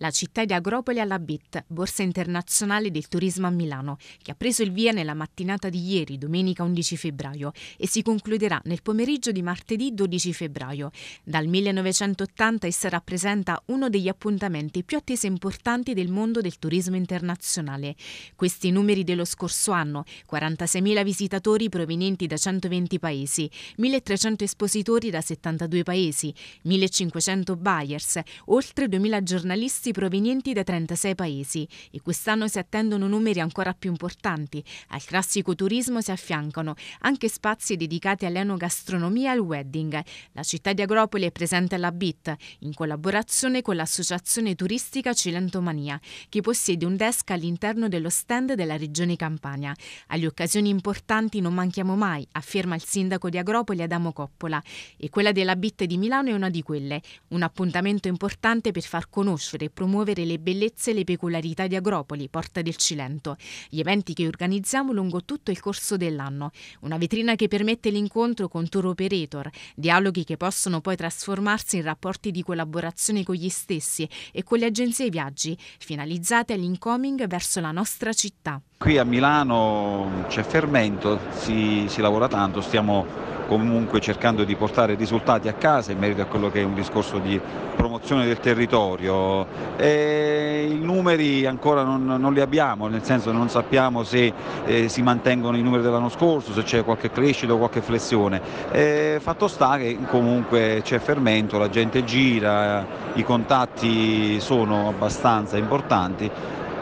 La città di Agropoli alla BIT, Borsa Internazionale del Turismo a Milano, che ha preso il via nella mattinata di ieri, domenica 11 febbraio, e si concluderà nel pomeriggio di martedì 12 febbraio. Dal 1980 essa rappresenta uno degli appuntamenti più attesi e importanti del mondo del turismo internazionale. Questi numeri dello scorso anno, 46.000 visitatori provenienti da 120 paesi, 1.300 espositori da 72 paesi, 1.500 buyers, oltre 2.000 giornalisti turisti provenienti da 36 paesi e quest'anno si attendono numeri ancora più importanti. Al classico turismo si affiancano anche spazi dedicati all'enogastronomia e al wedding. La città di Agropoli è presente alla BIT in collaborazione con l'associazione turistica Cilentomania che possiede un desk all'interno dello stand della regione Campania. Alle occasioni importanti non manchiamo mai, afferma il sindaco di Agropoli Adamo Coppola e quella della BIT di Milano è una di quelle, un appuntamento importante per far conoscere e promuovere le bellezze e le peculiarità di Agropoli, Porta del Cilento, gli eventi che organizziamo lungo tutto il corso dell'anno, una vetrina che permette l'incontro con tour operator, dialoghi che possono poi trasformarsi in rapporti di collaborazione con gli stessi e con le agenzie viaggi, finalizzate all'incoming verso la nostra città. Qui a Milano c'è fermento, si, si lavora tanto, stiamo comunque cercando di portare risultati a casa in merito a quello che è un discorso di promozione del territorio. E I numeri ancora non, non, li abbiamo, nel senso non sappiamo se eh, si mantengono i numeri dell'anno scorso, se c'è qualche crescita o qualche flessione. E fatto sta che comunque c'è fermento, la gente gira, i contatti sono abbastanza importanti.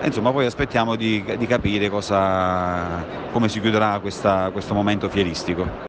Insomma, poi aspettiamo di, di capire cosa, come si chiuderà questa, questo momento fieristico.